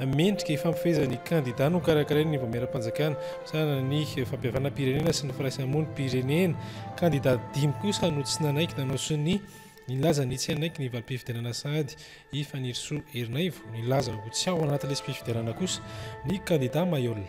Mendrika hifampifehezana ny kandidà nokarakarain'ny Vaomieram-panjakana misahana ny fampihavanam-pirenena sy ny firaisamonim-pirenena. Kandidà dimy kosa no tsy nanaiky nanao sonia. Nilaza ny tsy hanaiky ny valim-pifidianana sahady i Fanirisoa Ernaivo. Nilaza ho tsy ao anaty lisi-pifidianana kosa ny kandidà Mayolle.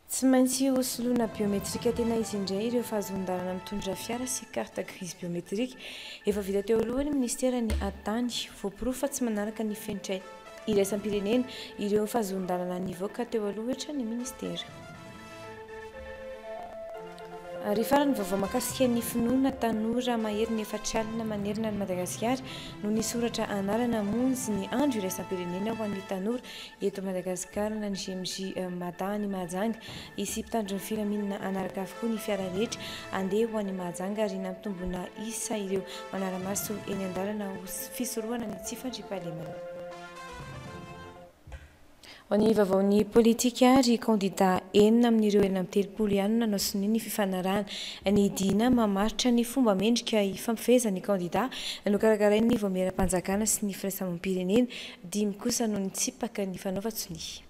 Tsy maintsy ho soloina biometrika tena izy indray ireo fahazoan-dalana mitondra fiara sy carte grise biometrika. Efa vita teo aloha ny minisitera ny ady tany. Voaporofo fa tsy manaraka ny fenitra iraisam-pirenena ireo fahazoan-dalana nivoaka teo aloha hetra ny minisitera. Ary farany vaovao makasika ny finoana tanora maherin'ny efatra alina manerana an'i Madagasikara no nisoratra anarana hamonjy ny andro iraisam-pirenena ho an'ny tanora Eto Madagasikara na ny GMJ Mada any Mahajanga, hisy mpitandro ny filaminana hanaraka avokoa ny fiara rehetra handeha ho any Mahajanga ary nampitomboina isa ireo manara-maso eny an-dalana ho fisorohana ny tsy fandriampahalemana. Ho an'ny vaovaon'ny politika ary, kandida enina amin'ireo enina amby telopolo ihany no nanao sonia ny fifanarahana. Ny diana mamaritra ny fomba mendrika hifampifehezan'ny kandida nokarakarain'ny vaomieram-panjakana sy ny firaisamoam-pirenena Dimy kosa no nitsipaka ny fanaovan-tsonia.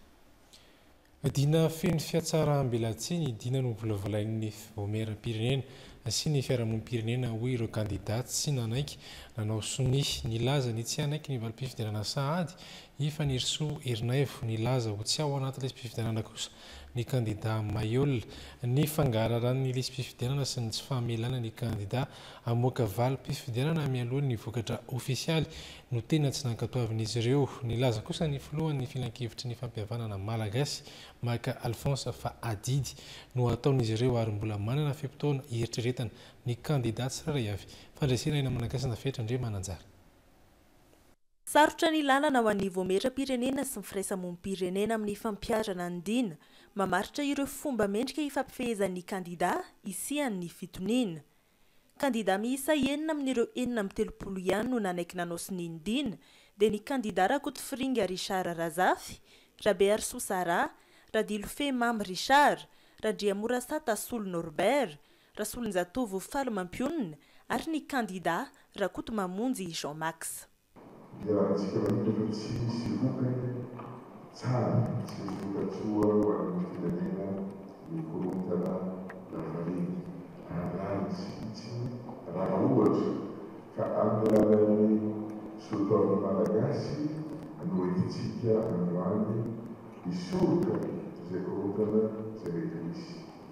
Dina feno fihatsaraham-belatsihy ny dina novolavolain'ny Vaomieram-pirenena sy ny Fiarahamonim-pirenena, hoy ireo kandida tsy nanaiky nanao sonia. Nilaza ny tsy hanaiky ny valim-pifidianana sahady i Fanirisoa Ernaivo. Nilaza ho tsy ao anaty lisi-pifidianana kosa ny kandida Maihol. Ny fangararan'ny lisi-pifidianana sy ny tsy famelana ny kandida hamoaka valim-pifidianana mialoha ny vokatra ofisialy no tena tsy nankatoavin'izy ireo. Nilaza kosa ny filohan'ny filankevitry ny fampihavanana malagasy, Maka Alphonse fa adidy no hataon'izy ireo ary mbola manana fe-potoana hieritreretana ny kandida tsirairay avy. Fandresena aina Malagasy na fetra ndry mananjary. Sarotra ny lalana ho an'ny voamieram-pirenena sy ny firaisamonim-pirenena amin'ny fampiharana ny Dina mamaritra ireo fomba mendrika ifampifehezan'ny kandidà hisian'ny fitoniana. Kandidà miisa enina amin'ireo enina amby telopolo ihany no nanaiky nanao sonia ny Dina, dia ny kandidà Rakotofiringa Richard Razafy, Rabearisoa Sarah, Radilofehy Mamy Richard, Randriamorasata Solo Norbert, Rasolonjatovo Faly Mampionona ary ny kandidà Rakotomamonjy Jean Max. Iarahantsika mitoky tsy hisy vokany tsara, tsy hisy voka-tsoa ho an'ny firenena ny korontana lavareny. Hanary tsy hitsiny raha ohatra ka amin'ny alalan'ny solitaon'ny Malagasy no entintsika androany hisoroka izay korontana izay mety ho hisy.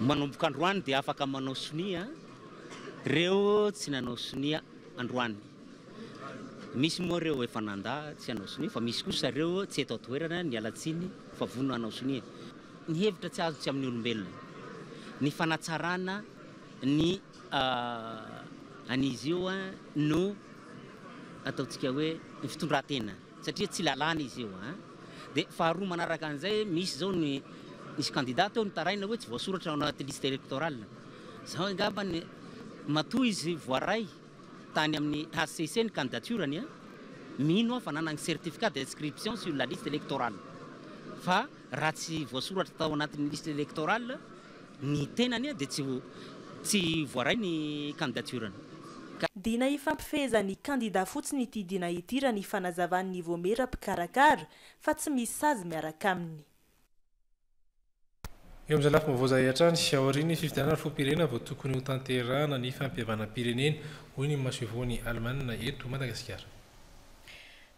Manomboka androany dia afaka manao sonia reo tsy nanao sonia androany. Misy moa reo efa nanda tsy hanao sonia fa misy kosa reo tsy eto an-toerana ny alatsiny fa vono hanao sonia. Ny hevitra tsy azo tsy amin'ny olombelona ny fanatsarana ny an'izy io no ataontsika hoe ny fitondran-tena. satria tsy lalàna izy io an! dia faharoa manaraka an'izay misy zao ny nisy candidat teo nitaraina hoe tsy voasoratra ao anaty liste électorale zao angamba ny matoa izy voaray tany amin'ny HCC ny candidature-ny an! mino aho fa nanagny certificat d'inscription sur la liste électorale fa raha tsy voasoratra tao anatin'ny liste électorale Ny tena anie dia tsy tsy voaray ny candidature-ny ka. Dina hifampifehezan'ny kandida fotsiny ity dina ity raha ny fanazavan'ny Vaomiera mpikarakara fa tsy misy sazy miaraka aminy. Eo amin'izay lafim-baovao izay hatrany sy aorian'ny fifidianana filoham-pirenena vao tokony hotanterahana ny fampihavanam-pirenena, hoy ny masoivohon'i Alemana eto Madagasikara.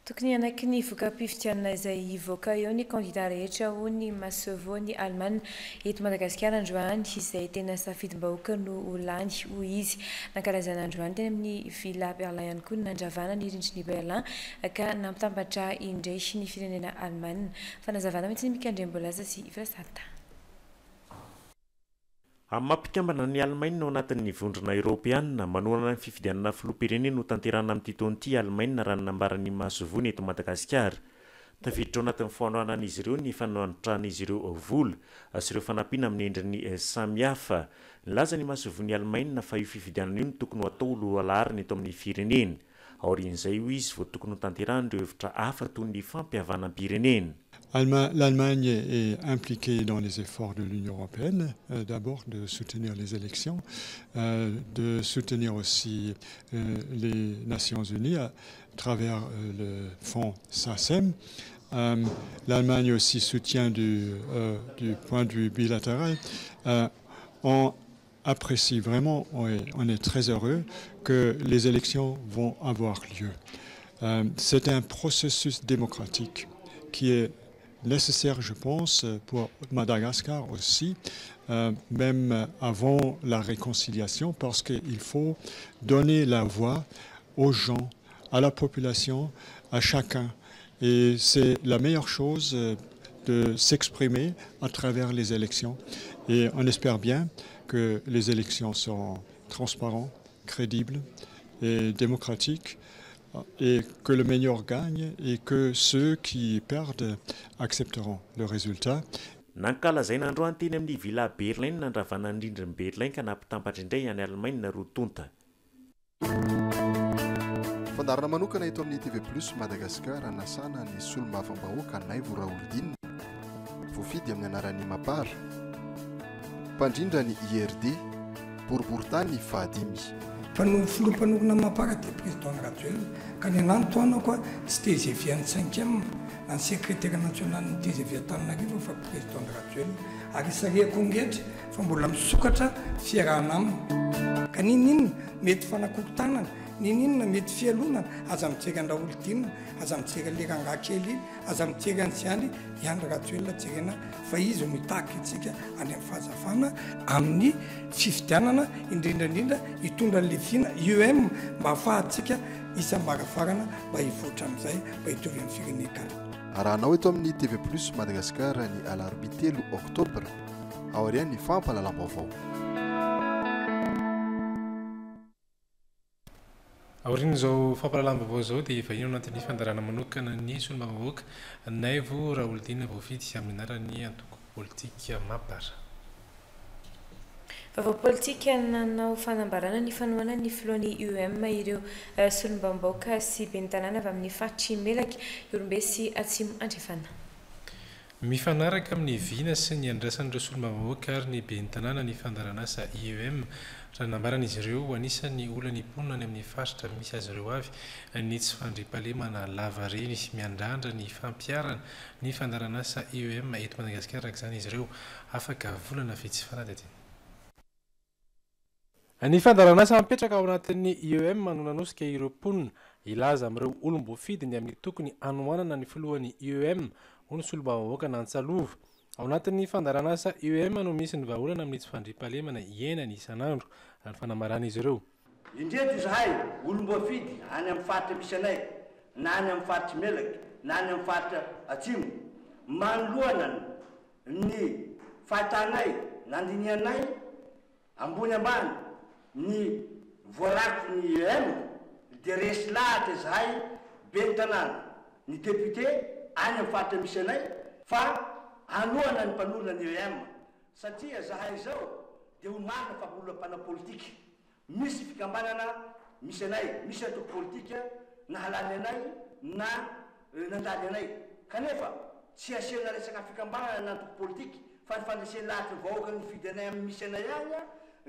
Tokony hanaky ny voka-pifidianana izay hivoaka eo ny kandida rehetra hoy ny masoivoho ny Alemana eto Madagasikara androany izay tena safidim-bahoaka no ho lany hoy izy. Nankalazana androany teny amin'ny Villa Berlin ihany koa ny nandravana ny rindrin'i Berlin ka nampitambatra indray ny firenena Alemana. Fanazavana mihitsy ny mikandrem-boalaza sy firasarintany. Amin'ny maha mpikambana an'i Alemaina ao anatin'ny Vondrona Eoropeana, manohana ny fifidianana filoham-pirenena ho tanterahana amin'ity taona ity i Alemaina raha ny nambaran'ny masoivohony eto Madagasikara. Tafiditra ao anatin'ny fanohanan'izy ireo ny fanantran'izy ireo vola sy ireo fanampiana amin'ny endriny samihafa. Nilaza ny masoivohon'i Alemaina fa io fifidianana io no tokony ho atao ho lohalaharana eto amin'ny firenena. aorian'izay o izy vao tokony ho tanterany ireo evatra afa toy ny fampiavanam-pireneny L'Allemagne est, impliquée dans les efforts de l'Union européenne, euh, d'abord de soutenir les élections, euh, de soutenir aussi euh, les Nations unies à travers le fonds SACEM. L'Allemagne aussi soutient du, du, point de vue bilatéral. On apprécie vraiment, on est, on est très heureux que les élections vont avoir lieu. C'est un processus démocratique qui est nécessaire, je pense, pour Madagascar aussi, euh, même avant la réconciliation, parce qu'il faut donner la voix aux gens, à la population, à chacun. Et c'est la meilleure chose euh, de s'exprimer à travers les élections. Et on espère bien que les élections seront transparentes, crédibles et démocratiques et que le meilleur gagne et que ceux qui perdent accepteront le résultat nankalazainandroanteny amin'ny vila berlin nandravana indrindryny berlin ka nampitampatra indray ian'ny allemagne naroatonta Fandarana manokana eto amin'ny TV Plus Madagascar anasana ny solombavambahoaka Naivo Raholdina, voafidy amin'ny anaran'ny Mapar, mpandrindra ny IRD, boriborintany fahadimy. Fa noho ny filoha mpanorina Mapar dia Président Rajoelina ka ny anah no tohanako a, tsy tgv an'ny cinquième na ny secrétaire national ny tgv Antananarivo fa Président Rajoelina ary isarihako ny rehetra fa mbola misokatra fiarahana aminy ka ninoninona mety fanakorontanana ninoninona mety fialonana aza mijery an raholidinina aza mijery an le rangaha kely iny aza mijery an tsy any i andry rajoelina jerena fa izy no hitaky antsika any am fahazavana amin'ny fifidianana indrindra indrindra hitondra an le fina IEM mba hafahantsika isam baravarana mba hivoatra amizay mba hitovy am firenekana. Arahanao eto amin'ny TV Plus Madagascar ny alarobia telo oktobra. aorian'ny fampahalalam-baovao. Aorian'izao fampahalalam-baovao izao dia vahiny ao anatin'ny fandaharana manokana ny solombavambahoaka Naivo Raholdina voafidy amin'ny anaran'ny antoko politika Mapar. Vaovao politika nanao fanambarana ny fanohanan'ny filohan'ny UEM ireo solombavambahoaka sy ben'ny tanàna avy amin'ny faritr'i Melaky, Ihorombe sy Atsimo Andrefana. Mifanaraka amin'ny heviana sy ny andrasan'ireo solombavambahoaka ary ny ben'ny tanàna ny fandaharanasa IEM, raha nambaran'izy ireo ho anisan'ny olan'ny mponina any amin'ny faritra misy azy ireo avy ny tsy fandriampahalemana lavareny. Miandrandra ny fampiharana ny fandaharanasa IEM eto Madagasikara araka izany izy ireo, afaka volana vitsy fanadihadiana. Ny fandaharanasa hapetraka ao anatin'ny IEM no nanosika ireo mponina hilaza amin'ireo olom-boafidy ny amin'ny tokony hanohanana ny filohan'ny IEM, hoy ny solombavambahoaka Nantsa Lova. Ao anatin'ny fandaharanasa IEM no misy ny vahaolana amin'ny tsy fandriampahalemana iainany isan'andro, raha ny fanambaran'izy ireo. Indreto izahay olom-boafidy any amin'ny faritra misy anay, na any amin'ny faritr'i Melaky na any amin'ny faritra Atsimo, manoloana ny Ny fahitanay, nandinihanay ambony ambany ny voarakitry ny EM dia resy lahatra izahay ben'ny tanàna, ny député any amin'ny faritra misy anay fa hanohana ny mpanorina ny EM satria izahay izao dia ho marina fa mbola mpanao politika Misy fikambanana misy anay, misy antoko politika nahalany anay na nandany anay. Kanefa, tsy asiana resaka fikambanana na antoko politika fa ny fandresen-lahatra ny vahoaka nifidy anay amin'ny misy anay any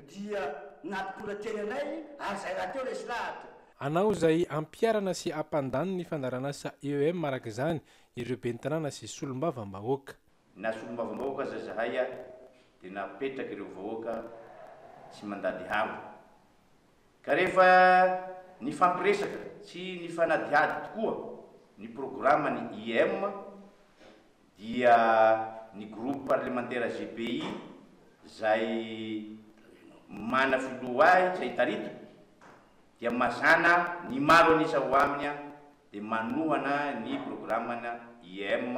dia nampitondra teny anay ary izay rahateo resy lahatra. Anao izay ampiharana sy ampandany ny fandaharan'asa EEM araka izany ireo ben'ny tanàna sy solombavam-bahoaka. Na solombavambahoaka aza zahay a dia napetraky ireo vahoaka tsy mandady hamba. Ka rehefa nifampiresaka sy nifanadihady tokoa ny programa ny IEM dia ny groupe parlemantera GPI zay mana filoha ahy zay itarito dia mazana ny maro anisa ho aminy dia manohana ny programana IEM.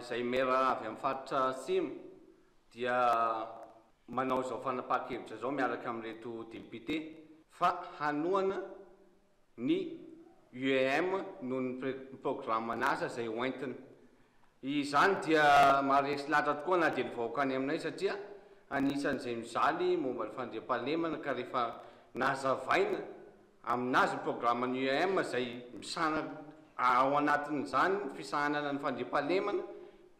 Izay maire avy amin'ny faritra Atsimo dia manao izao fanapahan-kevitra izao miaraka amin'ireto depiote fa hanohana ny UEM noho ny programan'asa izay ho entiny. Izany dia maharesy lahatra tokoa na dia ny vahoaka any aminay satria anisan'izay mijaly momba ny fandriampahalemana ka rehefa nazavaina Aminazy ny programan'ny UEM izay misana ao anatin'izany ny fisahanana ny fandriampahalemana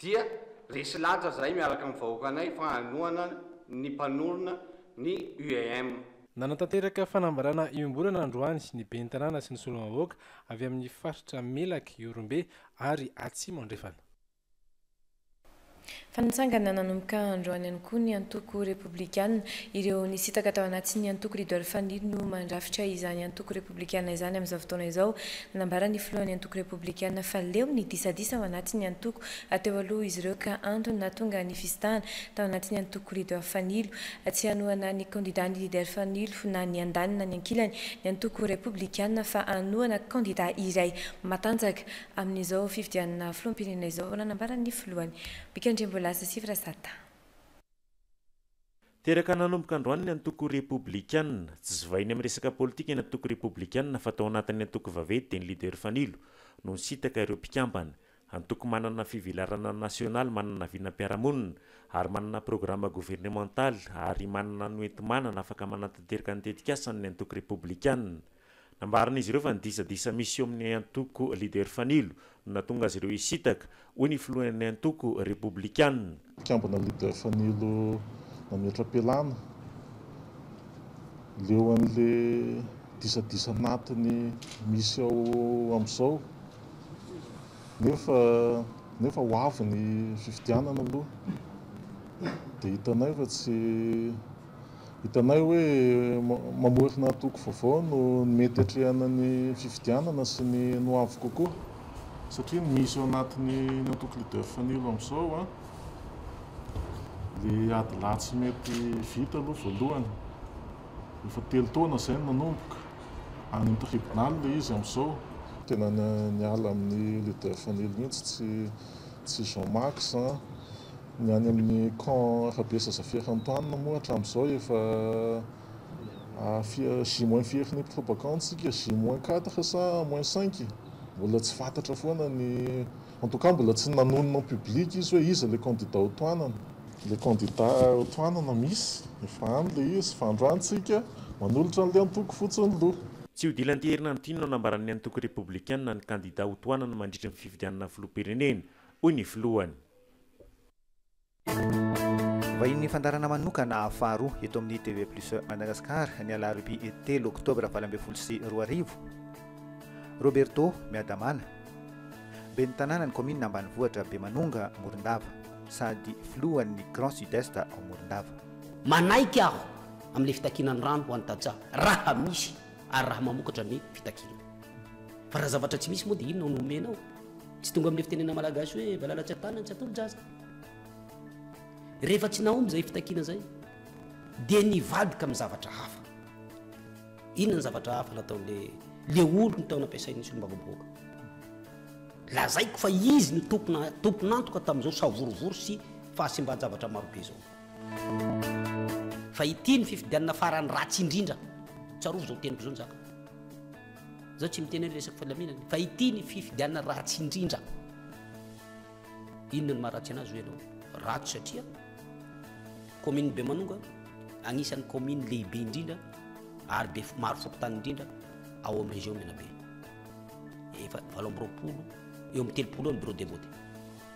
dia resy lahatra izahay miaraka amin'ny vahoakanay fa hanohana ny mpanorina ny UEM. Nanatanteraka fanambarana iombonana androany ny ben'ny tanàna sy ny solombavahoaka avy amin'ny faritra Melaky Ihorombe ary Atsimo Andrefana. Fa nitsangana nanomboka androany ihany koa ny antoko Repoblikana. Ireo nisintaka tao anatin'ny antoko Leader Faniry no mandrafitra izany antoko Repoblikana izany amin'izao fotoana izao. Nanambara ny filohan'ny antoko Repoblikana fa leo ny disadisa ao anatin'ny antoko teo aloha izy ireo ka antony nahatonga ny fisintahana tao anatin'ny antoko Leader Fanilo tsy hanohana ny kandidàn'ny Leader Fanilo na ny andaniny na ny ankilany ny antoko Repoblikana fa hanohana kandidà iray matanjaka Amin'izao fifidianana filoham-pirenena izao, ahoana no ambaran'ny filohany? Bika ndry mbola lasa sivy Razata. Teraka nanomboka androany ny antoko Repoblikana. Tsy zovainy amin'ny resaka politika ny antoko Repoblikana fa tao anatin'ny antoko vaventy dia ny leader Fanilo no nisintaka ireo mpikambana. Antoko manana fivelarana nasionaly manana vinam-piarahamonina ary manana programa governementaly ary manana ny hoenti-manana afaka manatanteraka ny tetikasany ny antoko Repoblikana. Nambaran'izy ireo fa ny disadisa misy eo amin'ny antoko Leader Fanilo no nahatonga azy ireo hisintaka, hoy ny filohan'ny antoko Repoblikana. Mpikambana Leader Fanilo nametra-pialana, leo an'ilay disadisa anatiny misy ao amin'izao, nefa ho avy ny fifidianana aloha dia hitanay fa tsy. Hitanay hoe mamorona antoko vaovao no mety hatrehana ny fifidianana sy ny ny ho avy kokoa. Satria ny misy ao anatin'ny ny antoko Leader Fanilo amin'izao an, ilay ady lahy tsy mety vita aloha voalohany. Efa telo taona izay no nanomboka. Any amin'ny tribunal ilay izy amin'izao. Tena niala amin'ny Leader Fanilo mihitsy tsy tsy Jean Max an. Ny any amin'ny camp Rabesazafery Antanina moa hatramin'izao efa J moins firy ny propagande tsika? J moins quatre sa moins cinq? Mbola tsy fantatra foana ny, en tout cas mbola tsy nanonona en public izy hoe iza ilay candidat ho tohanana. Ilay candidat ho tohanana misy, efa any ilay izy fa androany tsika manolotra an'ilay antoko fotsiny loha. Tsy hodilan'ity herinandro ity no hanambaran'ny antoko Repoblikanina ny candidat ho tohanana mandritry ny fifidianana filoham-pirenena, hoy ny filohany. Vahinin'ny fandaharana manokana faharoa eto amin'ny TV Plus Madagascar ny alarobia telo oktobra valo ambin'ny folo sy roa arivo. Roberto Miadamana, ben'ny tanànan'ny kaominina ambanivohitra Bemanonga, Morondava, sady filohan'ny Grand Sud-Est ao Morondava. Manaiky aho amin'ilay fitakiana ny rano ho an'ny tantsaha raha misy ary raha mamokatra ny fitakiana. Fa raha zavatra tsy misy moa dia inona no omenao? Tsy tonga amin'ilay fitenenana malagasy hoe valala tsy an-tanana tsy atolo jaza. Rehefa tsy nahomby izay fitakiana izay dia nivadika amin'ny zavatra hafa. Inona ny zavatra hafa nataon'le le olony tao nampiasain'ny solombavambahoaka. Lazaiko fa izy no tompona tompon'antoka tamin'izao savorovoro sy fahasimban-javatra marobe izao. Fa ity ny fifidianana farany ratsy indrindra. Tsarovy izao teniko izao nizaka. Zaho tsy miteny hoe resaka filaminana fa ity ny fifidianana ratsy indrindra. Inona ny maharatsy anazy ho ianao? Ratsy satria commune Bemanonga agnisan'ny commune lehibe indrindra ary be maro fokontany indrindra ao amin'ny région Menabe. Efa valo amby roapolo eo amin'ny telopolo eo ny bureau de vote.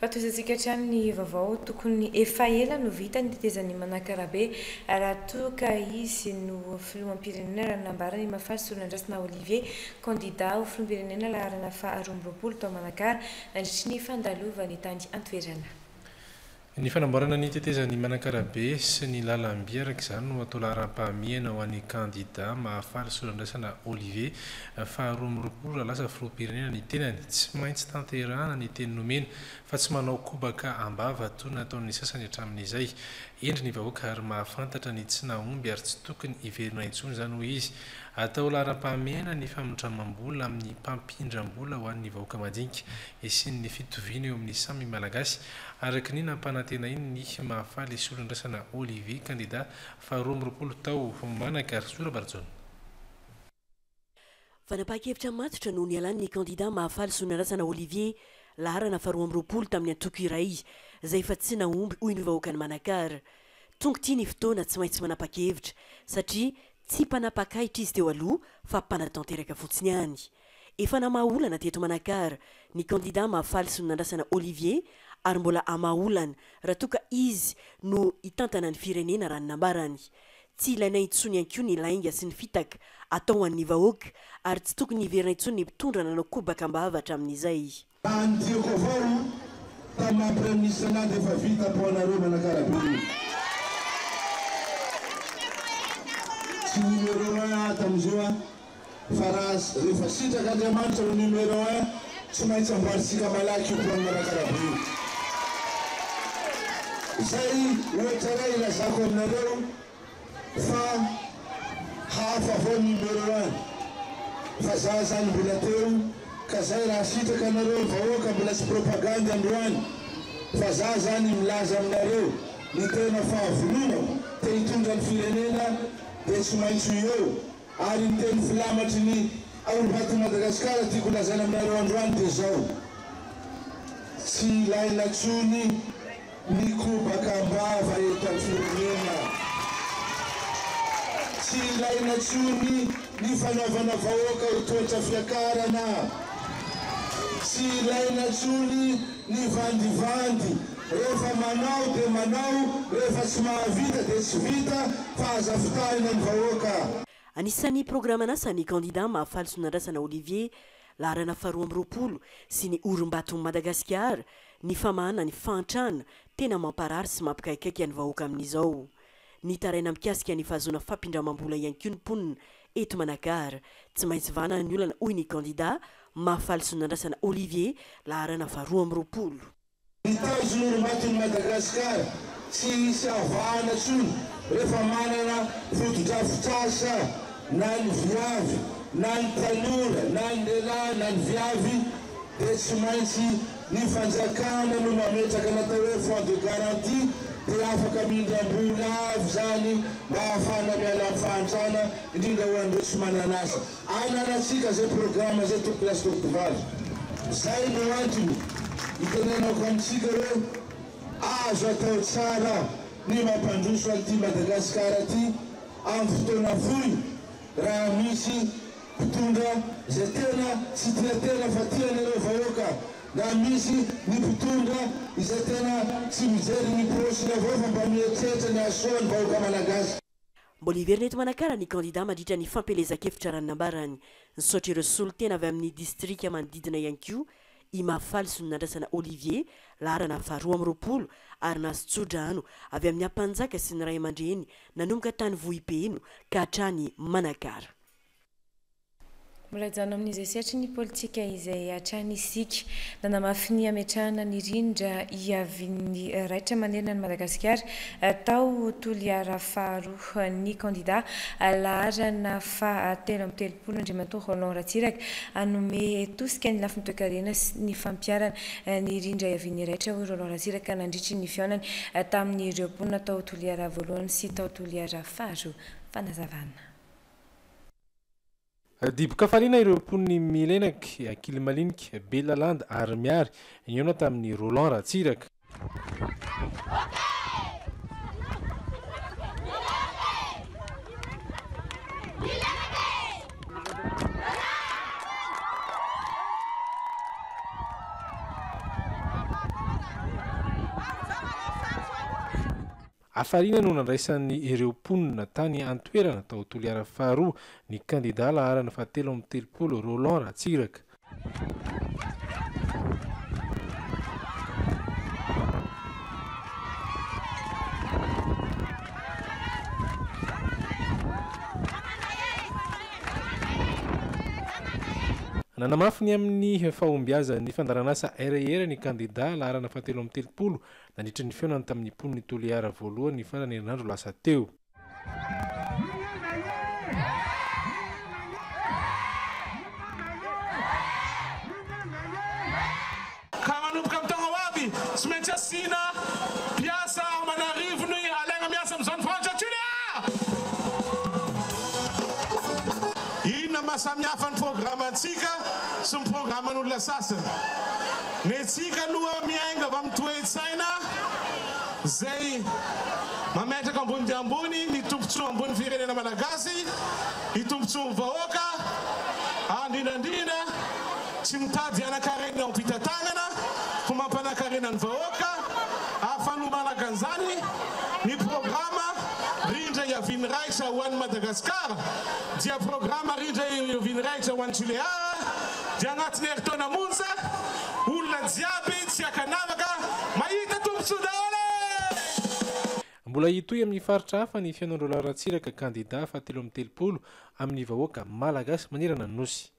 Fa tohizantsika hatrany ny vaovao tokony efa ela no vita ny tetezan'ny Manakarabe raha toa ka izy no filoham-pirenena raha ny nambaran'i Imafary Solonandrasana Olivier, kandida ho filoham-pirenena laharana faha roa amby roapolo tao Manakara nandritry ny fandalovany tany an-toerana. Ny fanamboarana ny tetezan'i Manakarabe sy ny lalam-by araka izany no atao laharam-pahamehana ho an'ny kandida Mahafaly Solandrasana Olivier, faharoa amby roapolo raha lasa filoham-pirenena ny tenany. Tsy maintsy tanterahana ny teny nomena fa tsy manao kobaka am-bava toy ny nataon'ny sasany hatramin'izay. Hendry ny vahoaka ary mahafantatra ny tsy nahomby ary tsy tokony hiverina intsony izany, hoy izy. Atao laharam-pahamehana ny famindramam-bola amin'ny mpampindram-bola ho an'ny vahoaka majinika. Hisian'ny fitoviana eo amin'ny samy Malagasy Araka ny nampanantenainy ny Mahafaly Solondrasana Olivier, kandida faharoa amby roapolo tao Manankarzo, Rabarijaona. Fanapahan-kevitra matotra no nialan'ny kandida Mahafaly Solondrasana Olivier, laharana faharoa amby roapolo tamin'ny antoko iray, izay efa tsy nahomby hoy ny vahoakan'i Manakara. Tonga ity ny fotoana tsy maintsy manapa-kevitra, satria tsy mpanapak'ahitra izy teo aloha fa mpanatanteraka fotsiny ihany. Efa namaha olana teto Manakara ny kandida Mahafaly Soninandrasana Olivier ary mbola hamaha olana raha toa ka izy no hitantana ny firenena raha ny nambarany. Tsy ilainay intsony ihany koa ny lainga sy ny fitaka atao ho an'ny vahoaka ary tsy tokony hiverina intsony ny mpitondra nanao kobaka am-bava hatramin'izay. Tany tiako avao io tam après ny salade efa vita po anareo manakara be io. Tsy numero un aho tamzio a. Fa raz refa sitrak Andriamanitra ho numero un tsy maintsy amboarintsika malaky io po an'i manakara be io. Zay ohatra ray ilazako aminareo. fa hafa avao ny numero any fa za zany mbola teo ka zay raha sitraka anareo vahoaka mbola tsy propagandy androany fa za zany milaza aminareo ny tena fahavononako te hitondra ny firenena de tsy maintso eo ary ny teny filamatry ny aoloaty Madagasikara tiako lazaina aminareo androany de zao tsy ilaina tsony Mikobaka am-bava eto am-pirenena. Tsy ilaina intsony ny fanaovana vahoaka ho toetra fiakarana. Tsy ilaina intsony ny vandivandy, rehefa manao dia manao, rehefa tsy mahavita dia tsy vita, fa aza fitahina ny vahoaka. Anisan'ny programan'asa ny kandida Mahafaly Sonandrasana Olivier, laharana faharoa amby roapolo sy ny orimbaton'i Madagasikara ny famahana ny fahantrana tena mamparary sy mampikaikaika ny vahoaka amin'izao. Nitaraina mikasika ny fahazoana fampindramam-bola ihany koa ny mponina eto Manakara. Tsy maintsy vanana ny olana hoy ny kandida Mahafaly Sonandrasana Olivier, laharana faharoa amby roapolo. Hitaizo ny orimbaton'i Madagasikara tsy hisy avahana intsony rehefa manana fotodrafitrasa na ny viavy na ny tanora na ny lehilahy na ny viavy dia tsy maintsy ny fanjakana no mametraka ny atao hoe fonds de garantie dia afaka mindram-bola avy izany mba ahafahana miala amin'ny fahantrana indrindra ho an'ireo tsy manan'asa. Ananantsika izay programa izay tompon'asa tongotr'vavy. Izay no antony itenenako amintsika hoe azo atao tsara ny mampandroso an'ity Madagasikara ity amin'ny fotoana fohy raha misy mpitondra izay tena tsy tia tena fa tia an'ireo vahoaka na misy ny mpitondra izay tena tsy mijery ny poche-ny avao fa mba mieritreritra ny hahasoan'ny vahoaka Malagasy. Mbola hiverina eto Manakara ny kandida mandritra ny fampielezan-kevitra raha ny nambarany. Nisaotra ireo solontena avy amin'ny distrika manodidina ihany koa i Mahafaly sy Nonandrasana Olivier, laharana faharoa amby roapolo, ary nahazo tsodrano avy amin'ny Ampanjaka sy ny Ray aman-dreny nanomboka tany Vohipeno ka hatrany Manakara. Mbola hijanona amin'izay sehatry ny politika izay hatrany isika. Nanamafy ny hametrahana ny rindra hiavian'ny raitra manerana an'i Madagasikara tao Toliara faharoa ny kandidà laharana faha telo amby telopolo Andriamatoa Roland Ratsiraka hanome tosika ny lafiny toekarena sy ny fampiharana ny rindra hiavian'ny raitra, hoy Roland Ratsiraka nandritry ny fihaonany tamin'ireo mponina tao Toliara voalohany sy tao Toliara faharoa. Fanazavana. Dibo-kafaliana ireo mponin'i Milenaky, Akilimalinika, Belalanda ary Miary, nihaona tamin'i Roland Ratsiraka. Hafaliana no nandraisan' ireo mponina tany an-toerana tao Toliara faharoa ny kandidà laharana fahatelo amby telopolo Roland Ratsiraka. Nanamafy ny amin'ny fahombiazan'ny fandaharanasa Air Air ny kandidà laharana fahatelo amby telopolo nandritra ny fihaonany tamin'ny mponin'i Toliara voalohany ny farany herinandro lasa teo. Ka manomboka amin'ny taona ho avy, tsy maintsy asiana mpiasa aman'arivony alaina miasa amin'izany faritra Toliara. Inona no maha samihafa ny programantsika sy ny programan'olona sasany? Ny antsika aloha miainga avy amin'ny toe-tsaina izay mametraka ambony dia ambony ny tombontsoa ambon'ny firenena malagasy, ny tombontsoan'ny vahoaka ary indrindra indrindra tsy mitady hanan-karena eo am-pitantanana fa mampanan-karena ny vahoaka ary fanomanaka an'izany ny programa Rindra ihavian'ny raikitra ho an'i Madagasikara dia programa Rindra ihavian'ny raikitra ho an'i Tulear. dia anatin'ny herintaona monja, olona jiaby tsy ankanavaka mahita tombontsoa daholo e! Mbola hitohy amin'ny faritra hafa ny fihaonan'ireo Lalao Ratsiraka kandida fahatelo amby telopolo amin'ny vahoaka Malagasy manerana ny Nosy.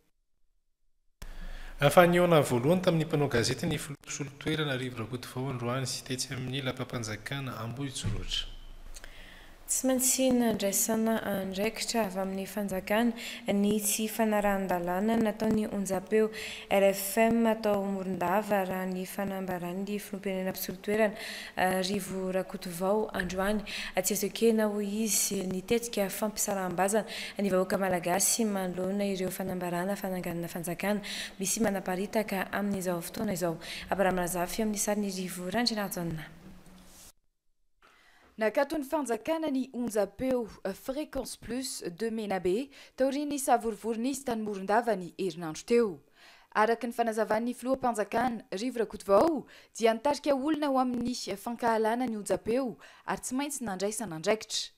Efa nihaona voalohany tamin'ny mpanao gazety ny filoha mpisolo toerana Rivo Rakotovao androany, tetsy amin'ny Lapam-panjakana Ambohijorotra. Tsy maintsy nandraisana andraikitra avy amin'ny fanjakana ny tsy fanarahan-dalàna nataon'ny onjampeo RFM tao Morondava, raha ny fanambaran'ny filoham-pirenena mpisolo toerana, Rivo Rakotovao, androany. Tsy azo ekena, hoy izy, ny tetika fampisaraham-bazana ny vahoaka malagasy manoloana ireo fanambarana fananganana fanjakana misy manaparitaka amin'izao fotoana izao. Abraham Razafy amin'ny sarin'i Rivo Randrianahajaona. Nakaton'ny fanjakana ny onjam-peo Fréquence Plus de Menabe taorian'ny savorovoro nisy tany Morondava ny herinandro teo. Araka ny fanazavan'ny filoham-panjakana, Rivo Rakotovao, dia nitarika olona ho amin'ny fankahalana ny onjam-peo ary tsy maintsy nandraisana andraikitra.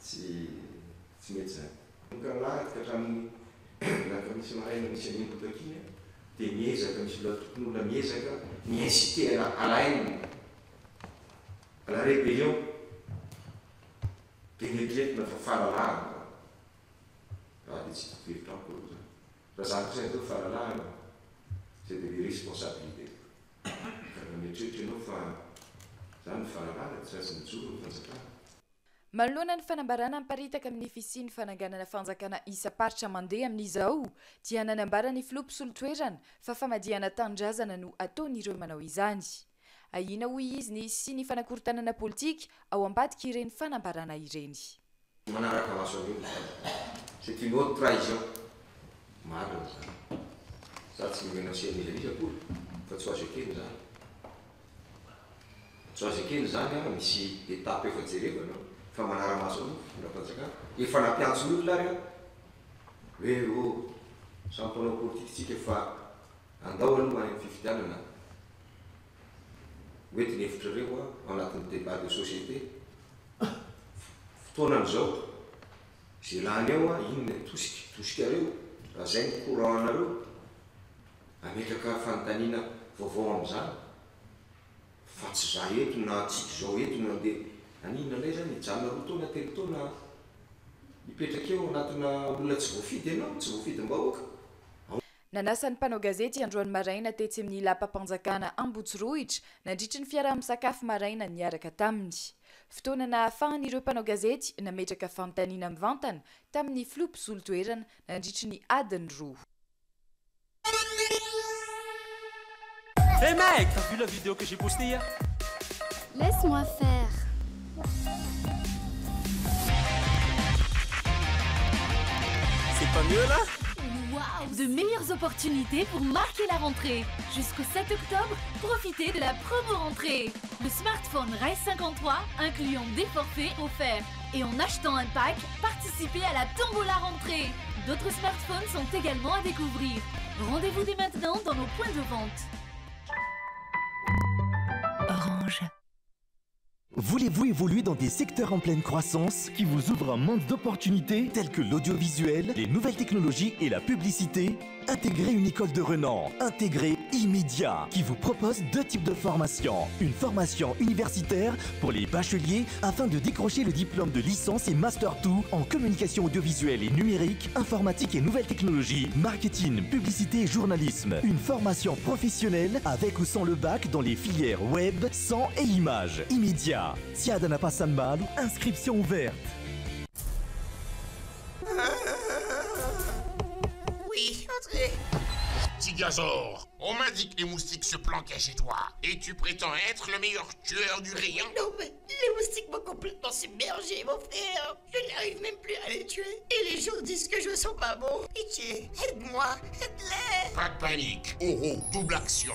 tsy tsy mety izany. Ka lany ka hatramin'ny laka misy maraina misy an'iny boky iny dia miezaka misy olona tompon'olona miezaka mi-inciter ana à la haine, à la rébellion, dia neritreretina fa fahalalahana izany. Raha dia tsy tokony hevitra amiko aloha izany. Fa za kosa indreo fahalalahana, c'est de l'irresponsabilité. Raha mieritreritra ianao fa izaho no fahalalahana dia tsy azo mijoro ny fanjakana. Manoloana ny fanambarana miparitaka amin'ny fisian'ny fananganana fanjakana isam-paritra mandeha amin'izao dia nanambara ny filoha mpisolo toerana fa famadihana tanindrazana no ataon'ireo manao izany. Ahiana hoy izy ny hisian'ny fanakorontanana politika ao ambadik'ireny fanambarana ireny. Manaraka maso an'io ny fanahy. C'est une haute trahison. Marina izany. Za tsy nomena an'i Senoiza mihitsy akory fa tsy ho azo ekena izany. Tsy ho azo ekena izany an, misy étape efa jerevana fa manara-maso an'io fitondram-panjakana. Efa nampiantso olona ary aho hoe oh, samy mpanao politika isika fa andao aloha any amin'ny fifidianana. mety ny hevitrareo an, ao anatin'ny debat de société, fotoanany izao, izay lany ao an, iny no atosika, atosikareo, raha izay no courant anareo, ametraka fanontaniana vaovao amin'izany, fa tsy izaho eto na antsika izao eto no handeha, haninona indray izany, hijanona roa taona, telo taona, hipetraka eo anatina olona tsy voafidy ianao, tsy voafidim-bahoaka. Nanasa ny mpanao gazety androany maraina tetsy amin'ny lapam-panjakana Ambotsirohitra nandritry ny fiaraha-misakafo maraina niaraka taminy. Fotoana nahafahan'ireo mpanao gazety nametraka fanontaniana mivantana tamin'ny filoha mpisolo toerana nandritry ny adiny roa. Hé hey mec, t'as vu la vidéo que j'ai postée hier Laisse-moi faire. C'est pas mieux là Waouh De meilleures opportunités pour marquer la rentrée. Jusqu'au 7 octobre, profitez de la promo rentrée. Le smartphone Rise 53 incluant des forfaits offerts. Et en achetant un pack, participez à la tombola rentrée. D'autres smartphones sont également à découvrir. Rendez-vous dès maintenant dans nos points de vente. Voulez-vous évoluer dans des secteurs en pleine croissance qui vous ouvrent un monde d'opportunités telles que l'audiovisuel, les nouvelles technologies et la publicité Intégrer une école de Renan, Intégrer immédiat, qui vous propose deux types de formations. Une formation universitaire pour les bacheliers afin de décrocher le diplôme de licence et master 2 en communication audiovisuelle et numérique, informatique et nouvelles technologies, marketing, publicité et journalisme. Une formation professionnelle avec ou sans le bac dans les filières web, son et images. Immédiat. Siadana mal. inscription ouverte. Oui, entrez. Petit gazor, on m'a dit que les moustiques se planquaient chez toi. Et tu prétends être le meilleur tueur du rayon Non, mais les moustiques m'ont complètement submergé, mon frère. Je n'arrive même plus à les tuer. Et les gens disent que je ne sens pas bon. Pitié, aide-moi, aide-les. Pas de panique. Oro, double action.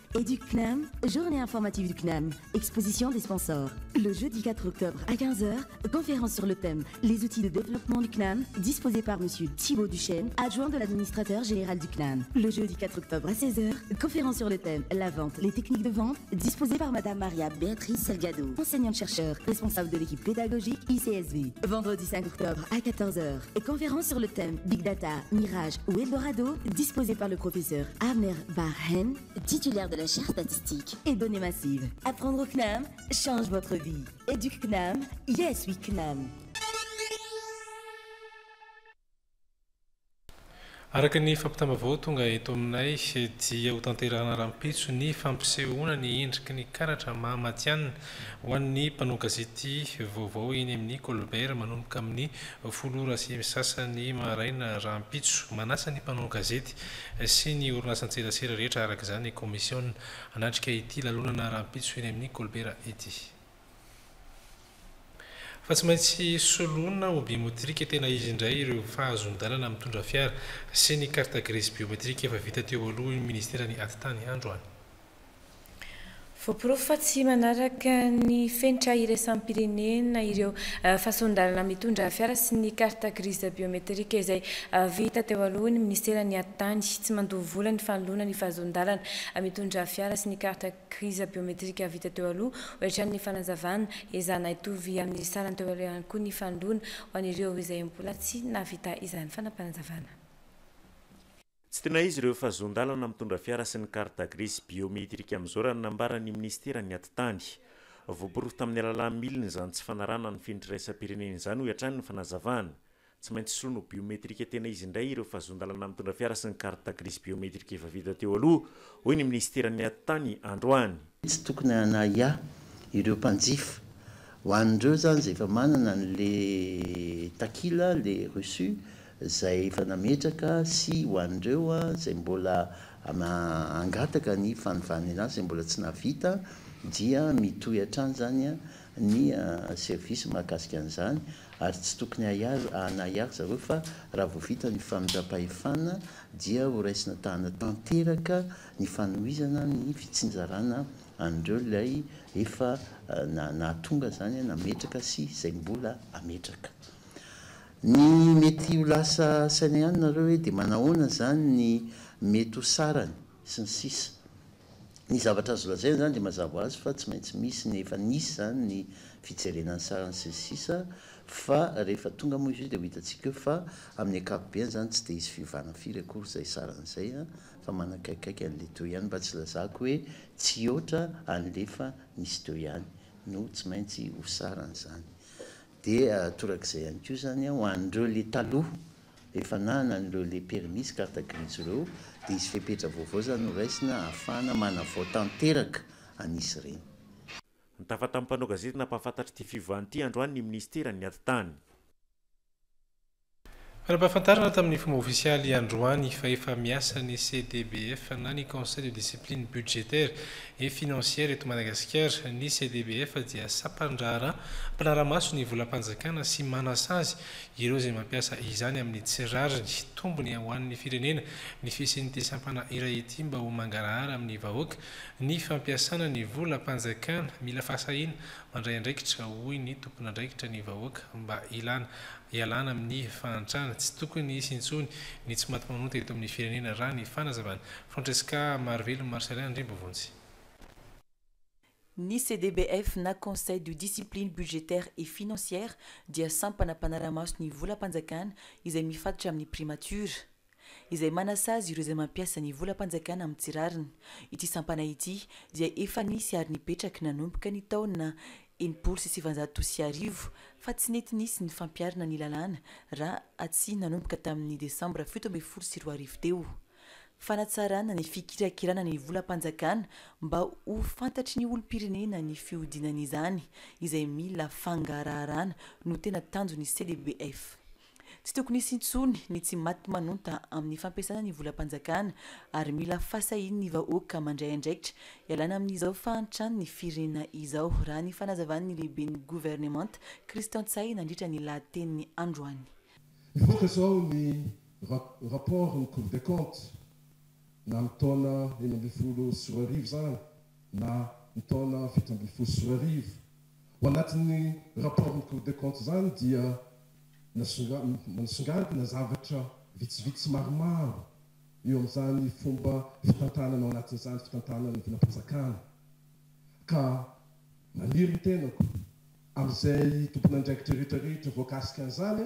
et du CNAM, journée informative du CNAM, exposition des sponsors. Le jeudi 4 octobre à 15h, conférence sur le thème Les outils de développement du CNAM, disposée par Monsieur Thibaut Duchesne, adjoint de l'administrateur général du CNAM. Le jeudi 4 octobre à 16h, conférence sur le thème La vente, les techniques de vente, disposée par Madame Maria Béatrice Salgado, enseignante-chercheur, responsable de l'équipe pédagogique ICSV. Vendredi 5 octobre à 14h, conférence sur le thème Big Data, Mirage ou Eldorado, disposée par le professeur Amner Barhen, titulaire de la recherche statistique et données massives. Apprendre au CNAM change votre vie. Éduque CNAM, yes we CNAM. Araka ny fampitam-baovao tonga eto aminay dia hotanterahana rahampitso ny fampisehoana ny endriky ny karatra maha matihanina ho an'ny mpanao gazety vaovao eny amin'ny Colbert manomboka amin'ny folo ora sy sasany maraina rahampitso. Manasa ny mpanao gazety sy ny orinasan-tserasera rehetra araka izany Commission hanatrika ity lalonana rahampitso eny amin'ny Colbert ity. Fa tsy maintsy soloina ho biometrika tena izy indray ireo fahazon-dalana mitondra fiara sy ny carte grise biometrika efa vita teo aloha ny ministeran'ny Atitany androany. Voaporofo fa tsy manaraka ny fenitra iraisam-pirenena ireo fahazon-dalana mitondra fiara sy ny carte grise biometrika izay vita teo aloha ny ministeran'ny Atitany. Tsy mandoa vola ny fanoloana ny fahazon-dalana mitondra fiara sy ny carte. Krizy biometrika vita teo aloha, hoatran' ny fanazavana. Ezahana hitovy amin' ny sarany teo aloha ihany koa ny fanondroana ho an' ireo izay mbola tsy nahavita izany fanapanazavana. Tsy tiana izy ireo fa zon-dalana mitondra fiara sy ny carte grise biometrika amin' izao raha ny nambaran' ny minisiteran' ny Atitany. Voaporofo tamin' ny alalan' ny milina izany tsy fanarahana ny fenitra iraisam-pirenena izany hoy hatrany ny fanazavana. Tsy maintsy soloina ho biometrika tena izy indray ireo fahazon-dalana mitondra fiara sy ny carte grise biometrika efa vita teo aloha, hoy ny minisiteran'ny Atitany androany. Tsy tokony hanahia ireo mpanjifa. Ho an'ireo izany izay efa manana an'ilay takila, ilay reçu izay efa nametraka sy ho an'ireo izay mbola hangataka ny fanovana anazy izay mbola tsy nahavita dia mitohy hatrany izany. ny service mahakasika an'izany ary tsy tokony hahiahy hanahiahy zareo fa raha vao vita ny famindram-pahefana dia ho raisina tahana tanteraka ny fanohizana ny fitsinjarana an'ireo ilay efa nahatonga izany nametraka sy izay mbola hametraka ny mety ho lasa saina ihany nareo hoe dia manahoana izany ny mety ho sarany sy ny sisa Ny zavatra azo lazaina izany dia mazava ho azy fa tsy maintsy misy ny efa nisy izany ny fijerena ny sarany sy ny sisa fa rehefa tonga moa izy io dia ho hitantsika eo fa amin'ny ankapobeany izany tsy dia hisy fiovana firy akory izay sarany izay fa manakaikaiky an'ilay teo ihany mba tsy lazako hoe tsy hihoatra an'lefa nisy teo ihany no tsy maintsy ho sarany izany dia torak'izay ihany koa izany ho an'ireo le taloha Rehefa anana an'ireo le permis, carte grise, ireo dia hisy fepetra vaovao izany ho raisina ahafahana manavao tanteraka an'izy ireny. Nitafa tamin'ny mpanao gazety nampahafantatra ity fiovana ity androany ny minisiteran'ny Atitany. Nampahafantarina tamin'ny fomba ofisialy androany fa efa miasa ny CDBF na ny Conseil de discipline budgétaire et financière eto Madagasikara. Ny CDBF dia sampan-draharaha mpanara-maso ny volam-panjakana sy manasazy Ireo izay mampiasa izany amin'ny tsy rariny, tombony ho an'ny firenena ny fisian'ity sampana iray ity mba ho mangarahara amin'ny vahoaka ny fampiasana ny volam-panjakana, mila fahasahiana mandray andraikitra hoy ny tompon'andraikitra ny vahoaka mba ilana ialana amin'ny fahantrana, tsy tokony hisy intsony ny tsy maty manota eto amin'ny firenena raha ny fanazavana. Francesca Marivelo Marcelin Andriambovonjy. Ny CDBF na Conseil de Discipline Budgétaire et Financière dia sampana mpanara-maso ny volam-panjakana izay mifatotra amin'ny Primatiora, izay manasazy ireo izay mampiasa ny volam-panjakana amin'ny tsy rariny. Ity sampana ity dia efa nisy ary nipetraky nanomboka ny taona enimpolo sy sivanjato sy arivo fa tsy nety nisy ny fampiharana ny lalàna raha tsy nanomboka tamin'ny Desambra fito ambin'ny folo sy roa arivo teo. Fanatsarana ny fikirakirana ny volam-panjakana mba ho fantatry ny olom-pirenena ny fihodinan'izany izay mila fangaraharana no tena tanjon'ny CDBF. Tsy tokony hisy intsony ny tsy maty manonta amin'ny fampiasana ny volam-panjakana ary mila fasahian'ny vahoaka mandray andraikitra ialana amin'izao fahantran'ny firenena izao raha ny fanazavan'ny lehiben'ny governemanta Christian Ntsay nandritra ny lahateniny androany. Nivoaka izao ny rapport ny cour des comptes na ny taona enina ambin'ny folo sy roa arivo izany na ny taona fito ambin'ny folo sy roa arivo ao anatin'ny rapport ny cour des comptes izany dia nasongadina zavatra vitsivitsy maromaro eo amin'izany fomba fitantanana ao anatin'izany fitantanan'ny volam-panjakana ka maniry ny tenako amin'izay tompon'andraikitra rehetra rehetra voakasika an'izany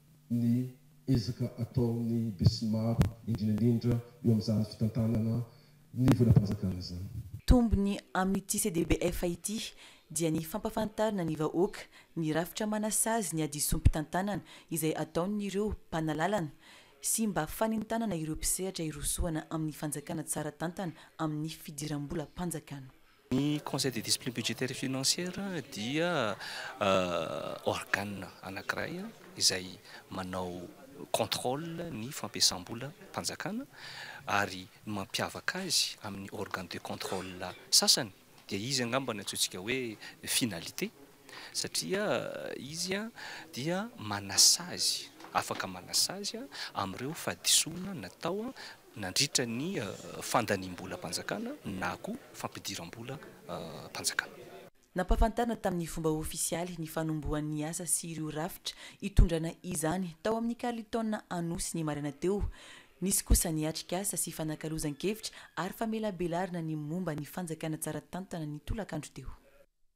ny ezaka ataon'ny besinimaro, indrindra indrindra eo amin'izany fitantanana ny volam-panjakana izany. Tombony amin'ity CDBF ity dia ny fampafantarina ny vahoaka ny rafitra manasazy ny hadisoam-pitantanana izay ataon'ireo mpanalalana sy mba fanentanana ireo mpisehatra hirosoana amin'ny fanjakana tsara tantana amin'ny fidiram-bolam-panjakana. Ny Conseil de discipline budgétaire et financière dia organe anankiray izay manao contrôle ny fampiasam-bolam-panjakana ary ny mampiavaka azy amin'ny organe de contrôle sasany dia izy angamba no antsointsika hoe finalité Satria Izy dia manasazy, afaka manasazy amin'ireo fahadisoana natao nandritra ny fandaniam-bolam-panjakana na koa fampidiram-bolam-panjakana. Nampahafantarina tamin'ny fomba ofisialy ny fanombohan'ny asa sy ireo rafitra hitondrana izany tao amin'ny Carlton Anosy ny maraina teo. Nisy kosa ny atrikasa sy fanakalozan-kevitra ary famelabelarana ny momba ny fanjakana tsara tantana ny tolakandro teo.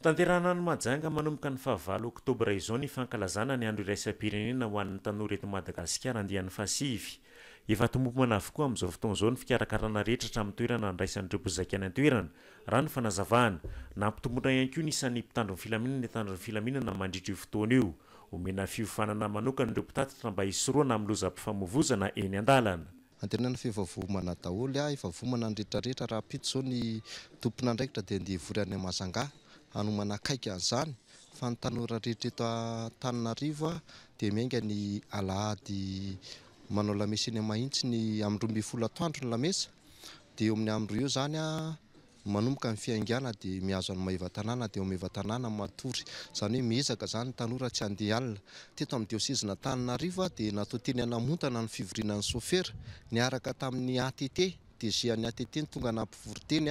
Tanterahana any Mahajanga manomboka ny faha valo oktobra izao ny fankalazana ny andro iraisam-pirenena ho an'ny tanora eto Madagasikara andiany faha sivy. Efa tomompana avokoa amin'izao fotoana izao ny fikarakarana rehetra hatramin'ny toerana handraisan'ireo mpizaika any an-toerana, raha ny fanazavana. Nampitombona ihany koa ny isan'ny mpitandro ny filaminana ny mpitandro ny filaminana mandritra io fotoana io. Omena fiofanana manokana ireo mpitatitra mba hisorohana amin'ny lozam-pifamoivoizana eny an-dalana. Antenaina fa efa voamana daholo a, efa voamana ny retraretra, rahampitso izao ny tompon'andraikitra dia andeha hivory any Mahajanga hanomana akaiky an'izany fa ny tanora rehetra eto Antananarivo a dia miainga ny alahady manao lamesa eny Mahitsy ny amin'ny roa ambin'ny folo atoandro ny lamesa dia eo amin'ny amin'ny roa eo izany a. manomboka ny fiaingàna dia mihazo an'i Maevatanàna dia ao Maevatanàna no matory, izany hoe miezaka izany ny tanora tsy handeha alina. Teto amin'ny diosezin'Antananarivo dia natao teny Anamontana ny fivoriana ny sôfera, niaraka tamin'ny ATT, DG an'ny ATT no tonga nampivory teny,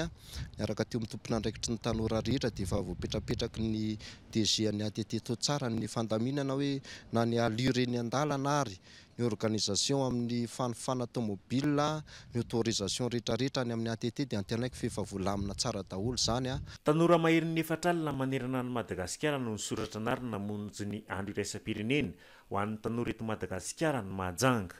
niaraka teo amin'ny tompon'andraikitry ny tanora rehetra dia efa voapetrapetraky ny DG an'ny ATT tao tsara ny fandaminana hoe na ny allure eny an-dàlana ary ny organisation amin'ny fanofana tomobilina, ny autorisation rehetra rehetra any amin'ny ATT dia antenaiko fa efa voalamina tsara daholo izany an. Tanora maherin'ny efatra alina manerana an'i Madagasikara no nisoratra anarana namonjy ny Andro iraisam-pirenena ho an'ny tanora eto Madagasikara ny Mahajanga.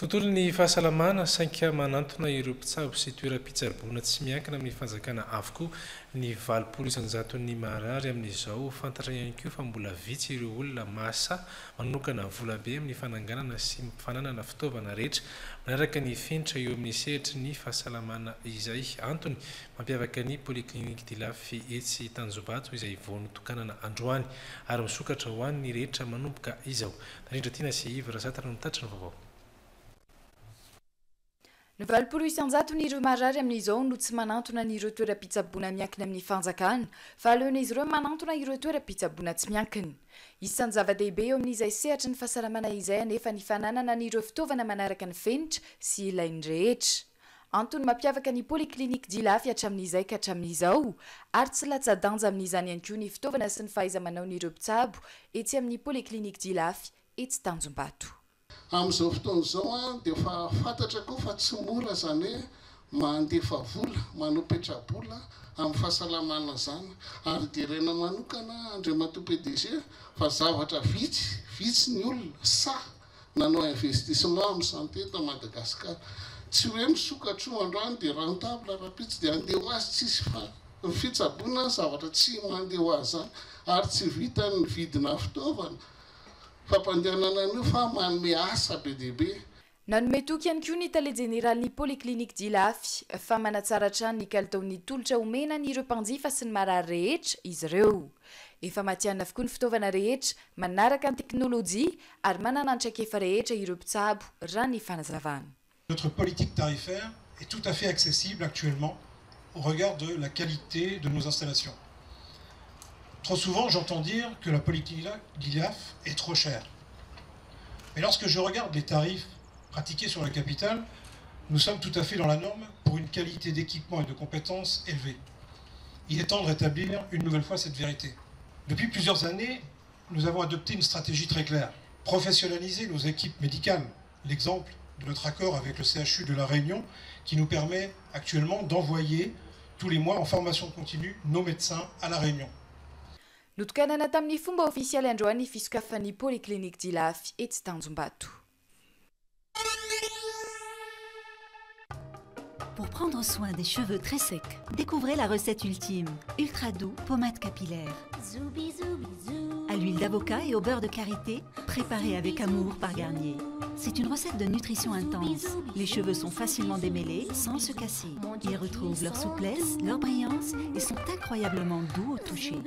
Tontolon'ny fahasalamana, sainka manantona ireo mpitsabo sy toeram-pitsaboana tsy miankina amin'ny fanjakana avokoa ny valopolo isan-jaton'ny marary amin'izao. Fantatra ihany koa fa mbola vitsy ireo olona mahasahy manokana vola be amin'ny fananganana sy fananana fitaovana rehetra manaraka ny fenitra eo amin'ny sehatry ny fahasalamana izay antony mampiavaka ny Polyclinique d'Ilafy etsy Tanjombato izay vao notokanana androany ary misokatra ho an'ny rehetra manomboka izao. Rindra-tiana sy Yves Razata no nitatitra ny vaovao. Ny valopolo isan-jatony ireo marary amin'izao no tsy manantona ny ireo toeram-pitsaboana miankina amin'ny fanjakana, fa aleon'izy ireo manantona ireo toeram-pitsaboana tsy miankina. Isan'ny zava-dehibe eo amin'izay sehatry ny fahasalamana izay anefa ny fananana an'ireo fitaovana manaraka ny fenitra sy ilain'ny rehetra. Antony mampiavaka ny Polyclinique Jilafy hatramin'izay ka hatramin'izao, ary tsy latsa-danja amin'izany ihany koa ny fitaovana sy ny fahaiza-manaon'ireo mpitsabo etsy amin'ny Polyclinique Jilafy etsy Tanjombato. Amin'izao fotoana izao dia efa fantatra koa fa tsy mora izany hoe mandefa vola, manao petrabola amin'ny fahasalamana izany. Ary jerena manokana Andriamatoa PDG fa zavatra vitsy, vitsy ny olona, sahy, nanao investissement amin'ny santé eto Madagascar tsy hoe misokatra io andrano dia rentable rahampitso dia andeha ho azy tsisy fa ny fitsaboana ny zavatra tsy mandeha ho azy zany ary tsy vitan'ny vidina fitaovana fampandehanana an'io fa manome asa be dia be Nanome toky ihany koa ny tale jeneralin'ny polyclinique Jilafy fa manatsara hatrany ny kalitaon'ny tolotra omena an'ireo mpanjifa sy ny marary rehetra izy ireo. efa matianina avokoa ny fitaovana rehetra manaraka ny teknôlôjia ary manana antraikefa rehetra ireo mpitsabo raha ny fanazavana notre politique tarifaire est tout à fait accessible actuellement au regard de la qualité de nos installations Trop souvent, j'entends dire que la politique d'ILAF est trop chère. Mais lorsque je regarde les tarifs pratiqués sur la capitale, nous sommes tout à fait dans la norme pour une qualité d'équipement et de compétences élevée. Il est temps de rétablir une nouvelle fois cette vérité. Depuis plusieurs années, nous avons adopté une stratégie très claire. Professionnaliser nos équipes médicales. L'exemple de notre accord avec le CHU de La Réunion qui nous permet actuellement d'envoyer tous les mois en formation continue nos médecins à La Réunion notokanana tamin'ny fomba ofisialy Polyclinique fisokafan'ny poliklinika dilafy etsy tanjombato Pour prendre soin des cheveux très secs, découvrez la recette ultime. Ultra doux, pommade capillaire. Zoubi, zoubi, zoubi à l'huile d'avocat et au beurre de karité, préparé avec amour par Garnier. C'est une recette de nutrition intense. Les cheveux sont facilement démêlés sans se casser. Ils retrouvent leur souplesse, leur brillance et sont incroyablement doux au toucher.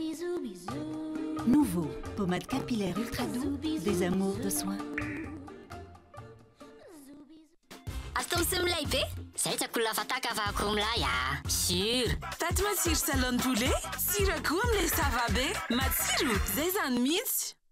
Nouveau, pommade capillaire ultra doux, des amours de soin. Asto miseho milay be? Zay tsy akoho lafataka fa akoho milay ah. Sur. Taty matsiro salon poulet, sira koa amin'ilay sava be. Matsiro, zay zany mihitsy.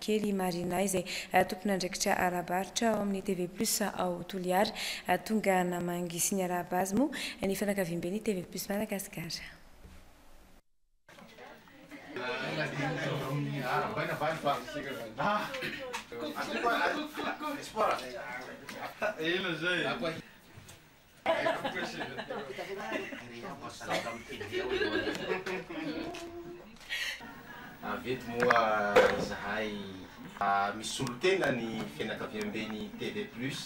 Kely i Marina izay tompon'andraikitra ara-barotra ao amin'ny TV Plus ao Toliara. Tonga namangy sy niarahaba azy moa ny fianakaviamben'ny TV Plus Madagasikara. Avy eto moa izahay misolo tena ny fianakaviamben'ny TV Plus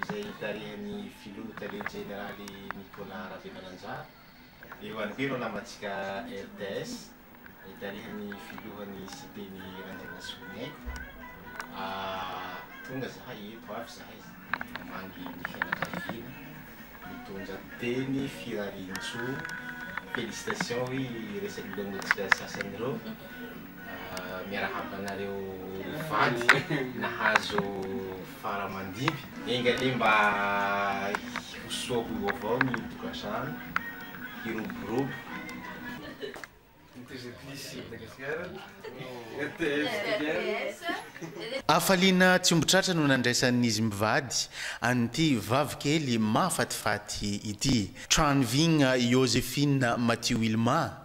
izay tarihin'ny Filoha Tale Jeneraly Nicolas Ravemananjara. Eo ary ve ireo namantsika rds notarihin'ny filohan'ny Siteny Randrianasoloniaiko ah tonga zahay eto avy zahay hamangy ny fianakaviana mitondra teny firariantsoa félicitations hoy ireo sain'olonantsika sasany ireo. Miarahaba anareo vady nahazo fara aman-diby. Enga anie mba ho soa ho vaovao ny tokantrano, hiroborobo. Hafaliana tsy omby tratra no nandraisan'izy mivady an'ity vavikely mahafatifaty ity. Trano vigna Iôzefina Matio Ilmah,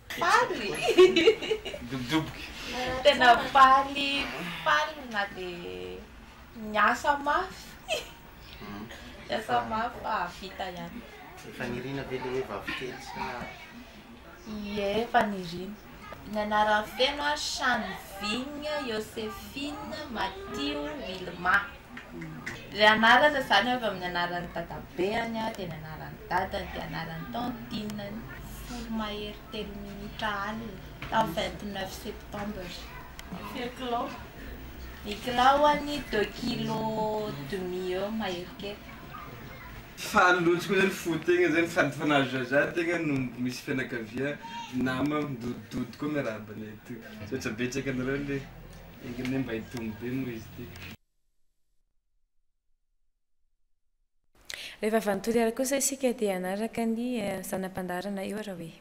Faly! Midobodoboky. Tena faly faly na dia niasa mafy niasa mafy fa hahavita ihany. Efa nirina ve ilay hoe vavy kely sa? Ie, efa nirina. Ny anarany feno a, Shanvigna Yosephine Matio Wilma. Ilay anarana izany avy amin'ny anaran'ny dadabeany ary dia ny anaran'ny dadany dia anaran'ny taona dimy ambin'ny folo mahery telo minitra alina tamin'ny vingt neuf septembre. Firy kilao? Ny kilaony deux kilos demi eo mahery kely. Fa loatra koa zany fo tegna zany sady efa nahazo zaza tegna no misy fianakavia nama midodidody koa miarahaba anay toy. Misaotra betsaka anareo le Enga anie mba hitombo be moa izy ity. Rehefa avy any Toliara kosa isika dia hanaraka ny zana-pandaharana eo ary hoe.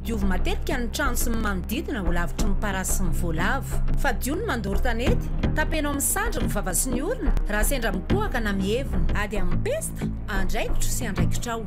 Diovy matetika ny trano sy ny manodidina ho lavitry ny parasy sy ny voalavo. Fadio ny mandoro tanety. Tapenao amin'ny sandry ny vava sy ny orona raha sendra mitohaka na mihevona. Ady amin'ny pesta, andraikitro sy andraikitrao.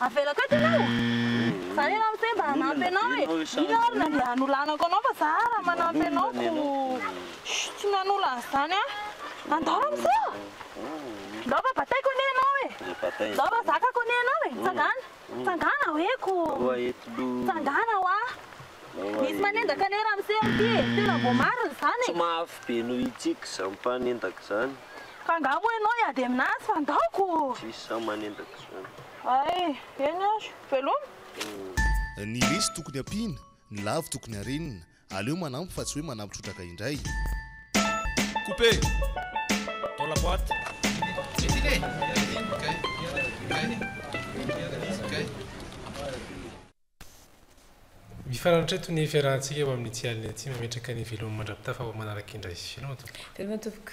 avelako eto ianao e! Za ianao tsy hoe mba hanampy anao e! Inona ary nandeha hanolanako anao fa za raha manampy anao ko shh tsy mianola an'izany an! Andao raha miseho! Ndao fa bataiko anie ianao e! Ndao fa zakako anie ianao e! Tsangana! Tsangana hoe ko! Tsangana hoa! Misy manendaka anie raha miseho aty e! Tena voamarina izany e! Tsy mafy be noho i Tsiky izany mpanendaka izany. Fa nga moa enao hiady aminazy fa ndaoko ô! Tsisy za manendaka zany. Ay, eny ary, veloma. Ny lesy tokony ampiana, ny lavo tokony arenina. Aleo manampy fa tsy hoe manampy trotraka indray. Couper dans la boite. Mifarana hatreto ny fiarahantsika ho amin'ity alina ity. Mametraka ny veloma mandra-pitafa ho manaraka indray. Veloma tompoko. Veloma tompoko.